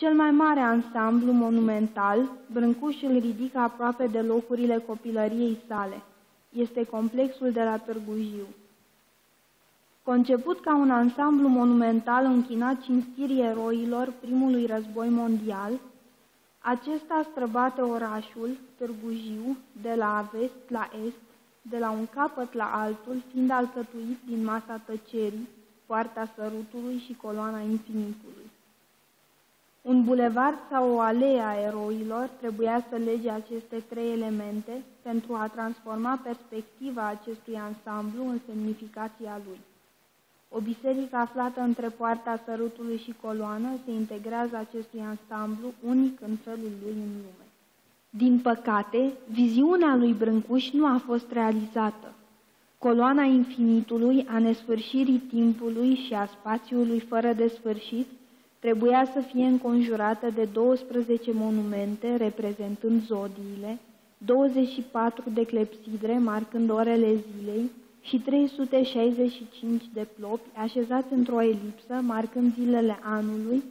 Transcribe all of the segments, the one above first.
Cel mai mare ansamblu monumental, Brâncuș îl ridică aproape de locurile copilăriei sale. Este complexul de la Târgu Jiu. Conceput ca un ansamblu monumental închinat cinstirii eroilor primului război mondial, acesta străbate orașul, Târgu Jiu, de la vest la est, de la un capăt la altul, fiind alcătuit din masa tăcerii, poarta sărutului și coloana infinitului. Un bulevard sau o alee a eroilor trebuia să lege aceste trei elemente pentru a transforma perspectiva acestui ansamblu în semnificația lui. O biserică aflată între poarta sărutului și coloană se integrează acestui ansamblu unic în felul lui în lume. Din păcate, viziunea lui Brâncuș nu a fost realizată. Coloana infinitului, a nesfârșirii timpului și a spațiului fără de sfârșit, trebuia să fie înconjurată de 12 monumente reprezentând zodiile, 24 de clepsidre marcând orele zilei și 365 de plopi așezați într-o elipsă marcând zilele anului,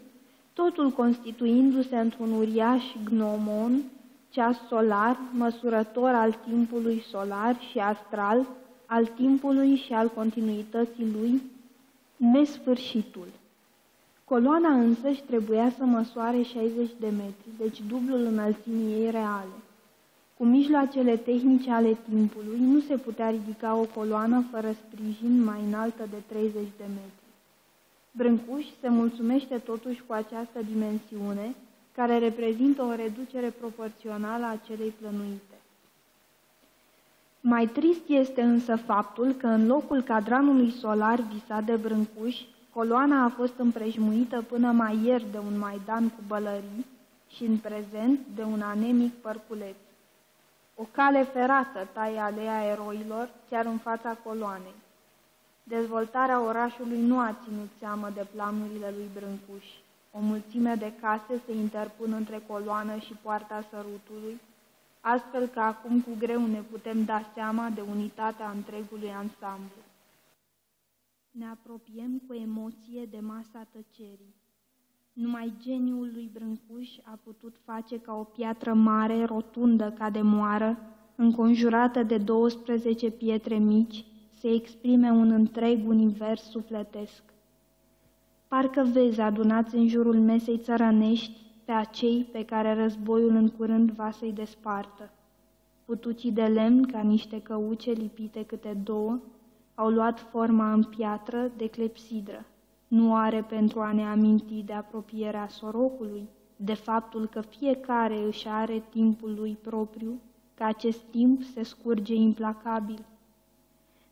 totul constituindu-se într-un uriaș gnomon, ceas solar, măsurător al timpului solar și astral, al timpului și al continuității lui, nesfârșitul. Coloana însăși trebuia să măsoare 60 de metri, deci dublul înălțimii ei reale. Cu mijloacele tehnice ale timpului nu se putea ridica o coloană fără sprijin mai înaltă de 30 de metri. Brâncuș se mulțumește totuși cu această dimensiune, care reprezintă o reducere proporțională a celei plănuite. Mai trist este însă faptul că în locul cadranului solar visat de Brâncuș, Coloana a fost împrejmuită până mai ieri de un maidan cu bălării și în prezent de un anemic părculeț. O cale ferată taie alea eroilor chiar în fața coloanei. Dezvoltarea orașului nu a ținut seamă de planurile lui Brâncuș. O mulțime de case se interpun între coloană și poarta sărutului, astfel că acum cu greu ne putem da seama de unitatea întregului ansamblu. Ne apropiem cu emoție de masa tăcerii. Numai geniul lui Brâncuș a putut face ca o piatră mare, rotundă ca de moară, înconjurată de 12 pietre mici, să exprime un întreg univers sufletesc. Parcă vezi adunați în jurul mesei țărănești pe acei pe care războiul în curând va să-i despartă. Putucii de lemn ca niște căuce lipite câte două, au luat forma în piatră de clepsidră. Nu are pentru a ne aminti de apropierea sorocului, de faptul că fiecare își are timpul lui propriu, că acest timp se scurge implacabil.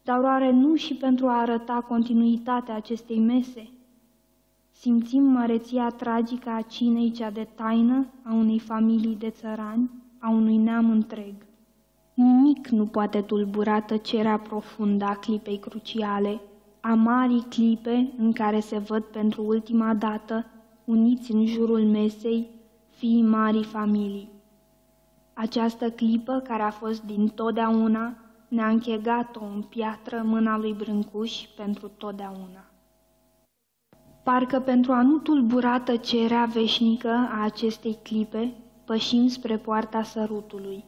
Dar oare nu și pentru a arăta continuitatea acestei mese? Simțim măreția tragică a cinei cea de taină a unei familii de țărani, a unui neam întreg. Nimic nu poate tulbura tăcerea profundă a clipei cruciale, a marii clipe în care se văd pentru ultima dată, uniți în jurul mesei, fiii marii familii. Această clipă, care a fost din totdeauna, ne-a închegat-o în piatră mâna lui Brâncuș pentru totdeauna. Parcă pentru a nu tulbura tăcerea veșnică a acestei clipe, pășim spre poarta sărutului.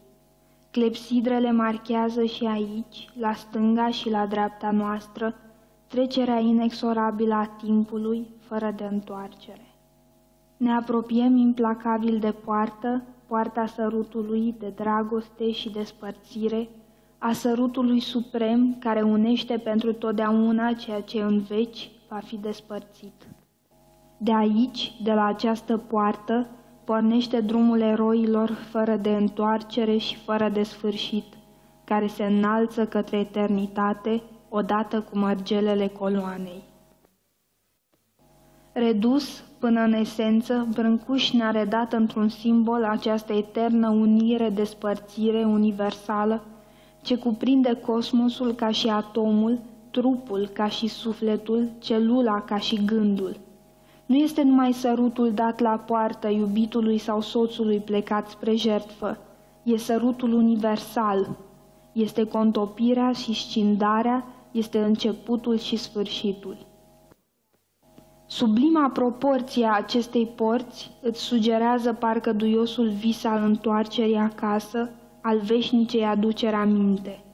Clepsidrele marchează și aici, la stânga și la dreapta noastră, trecerea inexorabilă a timpului, fără de întoarcere. Ne apropiem implacabil de poartă, poarta sărutului de dragoste și despărțire, a sărutului suprem care unește pentru totdeauna ceea ce în veci va fi despărțit. De aici, de la această poartă, pornește drumul eroilor fără de întoarcere și fără de sfârșit, care se înalță către eternitate odată cu mărgelele coloanei. Redus până în esență, Brâncuș ne-a redat într-un simbol această eternă unire, despărțire universală, ce cuprinde cosmosul ca și atomul, trupul ca și sufletul, celula ca și gândul. Nu este numai sărutul dat la poartă iubitului sau soțului plecat spre jertfă, e sărutul universal, este contopirea și scindarea, este începutul și sfârșitul. Sublima proporție a acestei porți îți sugerează parcă duiosul vis al întoarcerii acasă, al veșnicei aducere aminte.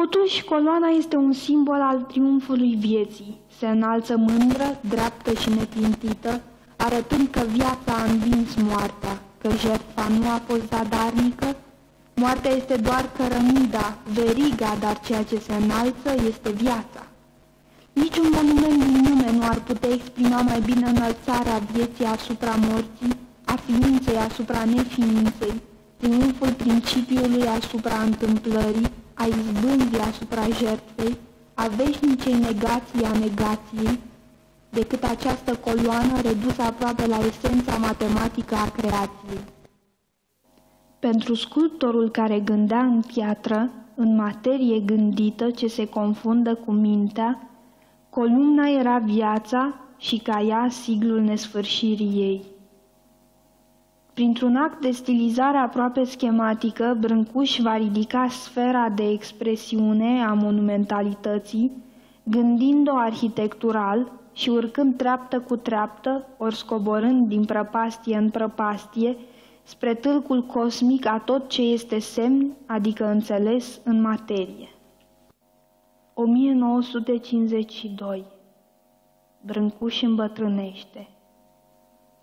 Totuși, coloana este un simbol al triumfului vieții. Se înalță mândră, dreaptă și neclintită, arătând că viața a învins moartea, că jertfa nu a fost zadarnică, moartea este doar cărămida, veriga, dar ceea ce se înalță este viața. Niciun monument din lume nu ar putea exprima mai bine înălțarea vieții asupra morții, a ființei asupra neființei, triumful principiului asupra întâmplării, a izbânzii asupra jertfei, a veșnicei negații a negației, decât această coloană redusă aproape la esența matematică a creației. Pentru sculptorul care gândea în piatră, în materie gândită ce se confundă cu mintea, columna era viața și ca ea siglul nesfârșirii ei. Printr-un act de stilizare aproape schematică, Brâncuș va ridica sfera de expresiune a monumentalității, gândind-o arhitectural și urcând treaptă cu treaptă, ori scoborând din prăpastie în prăpastie, spre tâlcul cosmic a tot ce este semn, adică înțeles, în materie. 1952 Brâncuș îmbătrânește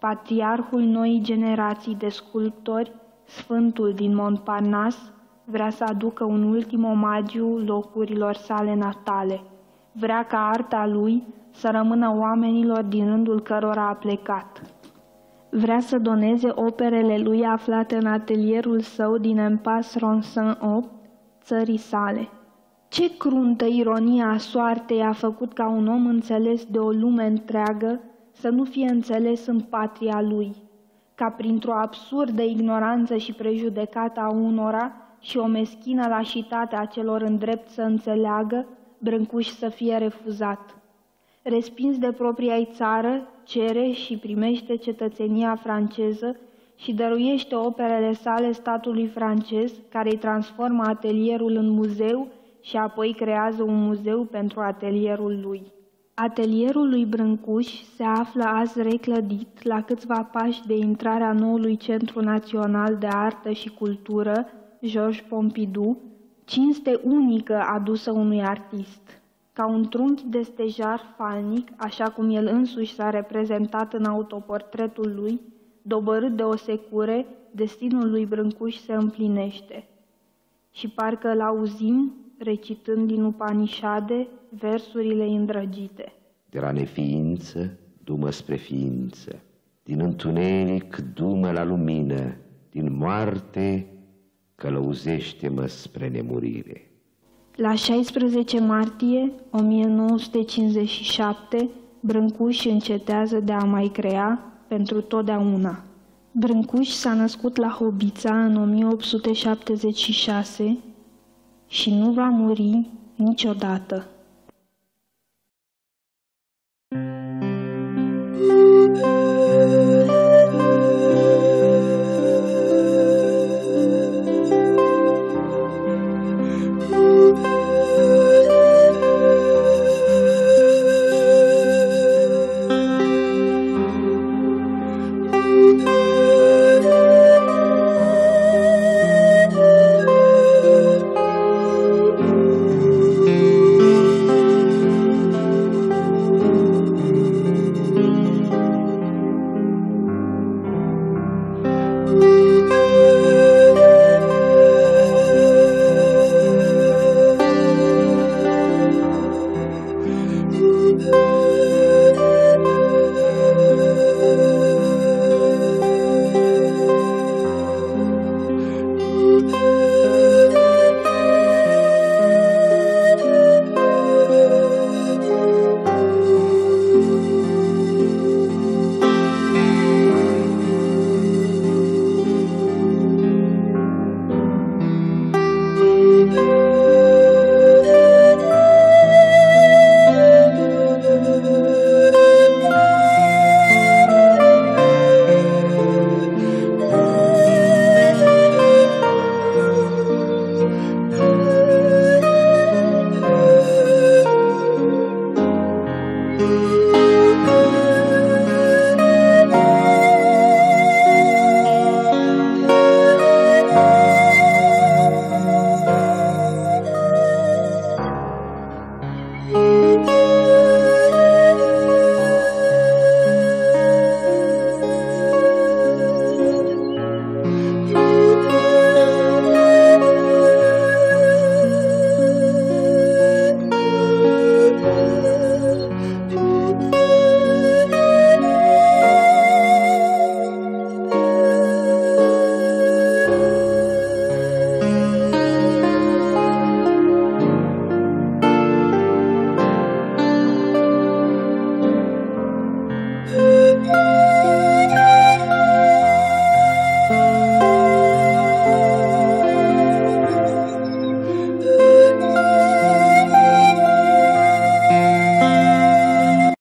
Patriarhul noii generații de sculptori, Sfântul din Montparnasse, vrea să aducă un ultim omagiu locurilor sale natale. Vrea ca arta lui să rămână oamenilor din rândul cărora a plecat. Vrea să doneze operele lui aflate în atelierul său din Empas Ronsin 8, țării sale. Ce cruntă ironia a soartei a făcut ca un om înțeles de o lume întreagă să nu fie înțeles în patria lui, ca printr-o absurdă ignoranță și prejudecată a unora și o meschină lașitate a celor în drept să înțeleagă, Brâncuș să fie refuzat. Respins de propria țară, cere și primește cetățenia franceză și dăruiește operele sale statului francez, care îi transformă atelierul în muzeu și apoi creează un muzeu pentru atelierul lui. Atelierul lui Brâncuș se află azi reclădit la câțiva pași de intrarea noului Centru Național de Artă și Cultură, Georges Pompidou, cinste unică adusă unui artist. Ca un trunchi de stejar falnic, așa cum el însuși s-a reprezentat în autoportretul lui, dobărât de o secure, destinul lui Brâncuș se împlinește. Și parcă îl auzim recitând din Upanishade versurile îndrăgite. De la neființă, dumă spre ființă, din întuneric, dumă la lumină, din moarte, călăuzește-mă spre nemurire. La 16 martie 1957, Brâncuș încetează de a mai crea pentru totdeauna. Brâncuș s-a născut la Hobița în 1876 și nu va muri niciodată.